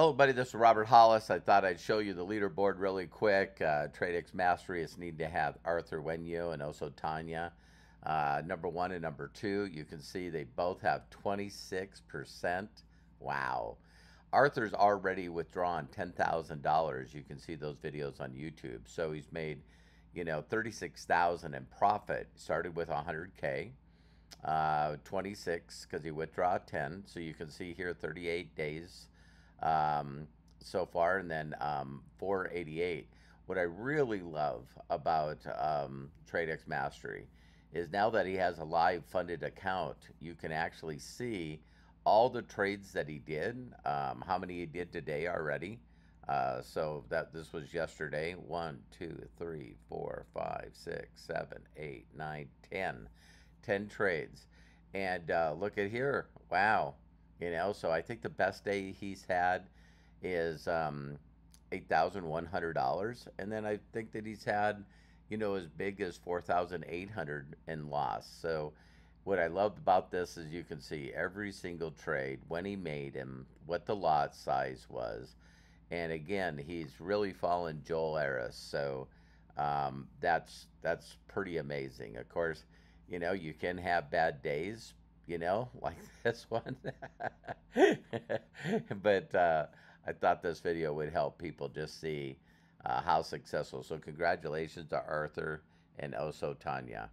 Hello, buddy. This is Robert Hollis. I thought I'd show you the leaderboard really quick. Uh, TradeX Mastery is need to have Arthur Wainio and also Tonia. Uh, number one and number two, you can see they both have 26%. Wow. Arthur's already withdrawn $10,000. You can see those videos on YouTube. So he's made, you know, 36,000 in profit. Started with 100K. Uh, 26 because he withdraw 10. So you can see here 38 days um, so far, and then um, 488. What I really love about um, TradeX Mastery is now that he has a live funded account, you can actually see all the trades that he did, um, how many he did today already. Uh, so that this was yesterday. One, two, three, four, five, six, seven, eight, nine, ten. Ten trades. And uh, look at here. Wow. You know, so I think the best day he's had is um, $8,100. And then I think that he's had, you know, as big as 4,800 in loss. So what I loved about this is you can see every single trade, when he made him, what the lot size was. And again, he's really following Joel Aris. So um, that's, that's pretty amazing. Of course, you know, you can have bad days, you know, like this one. but uh, I thought this video would help people just see uh, how successful. So congratulations to Arthur and also Tonia.